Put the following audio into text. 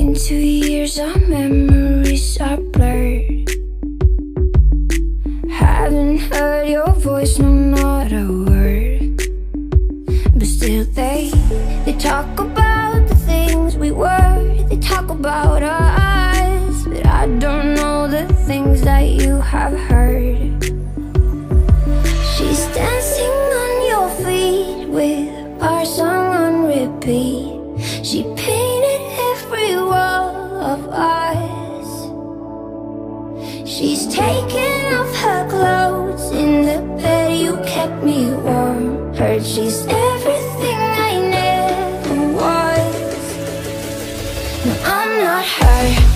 been two years, our memories are blurred. Haven't heard your voice, no, not a word. But still, they they talk about the things we were. They talk about us, but I don't know the things that you have heard. She's dancing on your feet with our song on repeat. She She's taking off her clothes in the bed you kept me warm. Heard she's everything I never was. No, I'm not her.